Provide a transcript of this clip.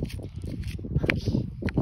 Okay.